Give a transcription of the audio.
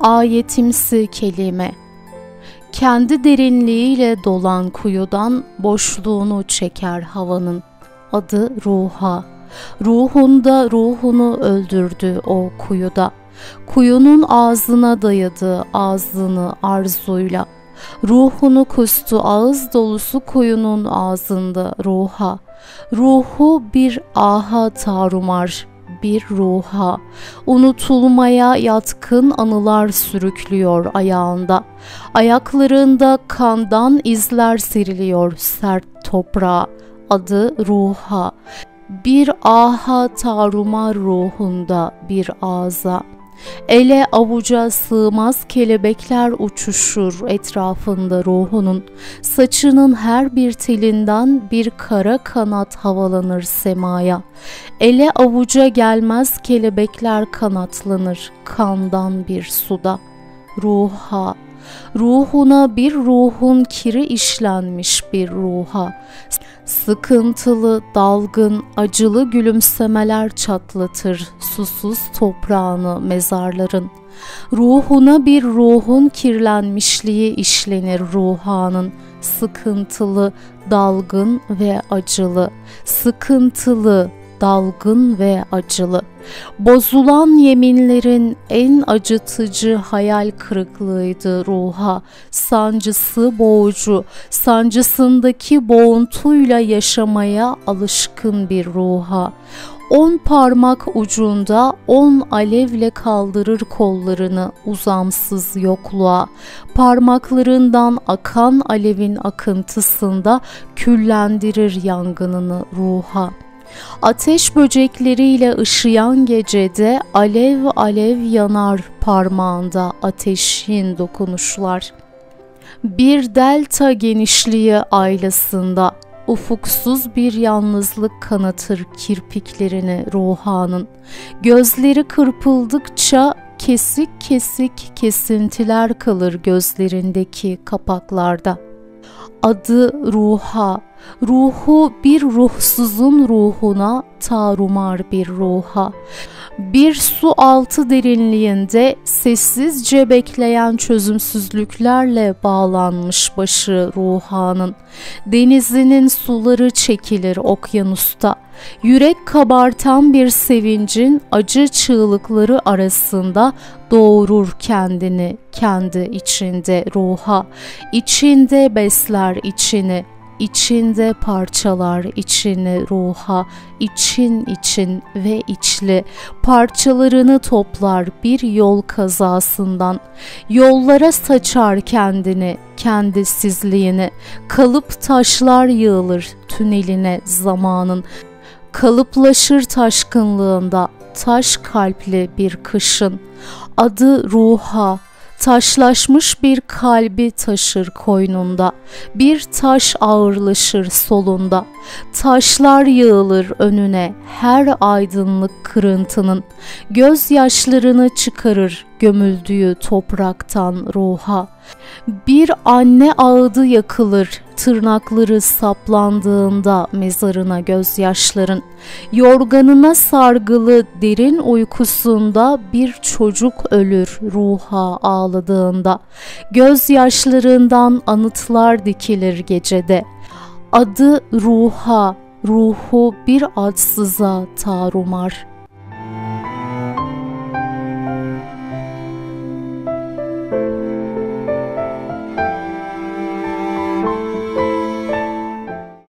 Ayetimsi kelime kendi derinliğiyle dolan kuyudan boşluğunu çeker havanın adı ruha. Ruhunda ruhunu öldürdü o kuyuda. Kuyunun ağzına dayadı ağzını arzuyla. Ruhunu kustu ağız dolusu kuyunun ağzında ruha. Ruhu bir aha tarumar bir ruha, unutulmaya yatkın anılar sürüklüyor ayağında. Ayaklarında kandan izler seriliyor sert toprağa, adı ruha. Bir aha tarumar ruhunda bir ağza. Ele avuca sığmaz kelebekler uçuşur etrafında ruhunun. Saçının her bir telinden bir kara kanat havalanır semaya. Ele avuca gelmez kelebekler kanatlanır kandan bir suda. Ruha, ruhuna bir ruhun kiri işlenmiş bir ruha. Sıkıntılı, dalgın, acılı gülümsemeler çatlatır susuz toprağını mezarların. Ruhuna bir ruhun kirlenmişliği işlenir ruhanın. Sıkıntılı, dalgın ve acılı. Sıkıntılı, dalgın ve acılı. Bozulan yeminlerin en acıtıcı hayal kırıklığıydı ruha. Sancısı boğucu, sancısındaki boğuntuyla yaşamaya alışkın bir ruha. On parmak ucunda on alevle kaldırır kollarını uzamsız yokluğa. Parmaklarından akan alevin akıntısında küllendirir yangınını ruha.'' Ateş böcekleriyle ışıyan gecede alev alev yanar parmağında ateşin dokunuşlar. Bir delta genişliği aylasında ufuksuz bir yalnızlık kanatır kirpiklerini ruhanın. Gözleri kırpıldıkça kesik kesik kesintiler kalır gözlerindeki kapaklarda. Adı ruha, ruhu bir ruhsuzun ruhuna tarumar bir ruha. Bir su altı derinliğinde sessizce bekleyen çözümsüzlüklerle bağlanmış başı ruhanın. Denizinin suları çekilir okyanusta. Yürek kabartan bir sevincin acı çığlıkları arasında doğurur kendini kendi içinde ruha. İçinde besler içini içinde parçalar içini ruha, için için ve içli, parçalarını toplar bir yol kazasından, yollara saçar kendini, kendisizliğini, kalıp taşlar yığılır tüneline zamanın, kalıplaşır taşkınlığında taş kalpli bir kışın, adı ruha, taşlaşmış bir kalbi taşır koynunda, bir taş ağırlaşır solunda, taşlar yığılır önüne her aydınlık kırıntının, gözyaşlarını çıkarır gömüldüğü topraktan ruha. Bir anne ağıdı yakılır tırnakları saplandığında mezarına gözyaşların, yorganına sargılı derin uykusunda bir çocuk ölür ruha ağladığında, gözyaşlarından anıtlar dikilir gecede. Adı ruha, ruhu bir adsıza tarumar.''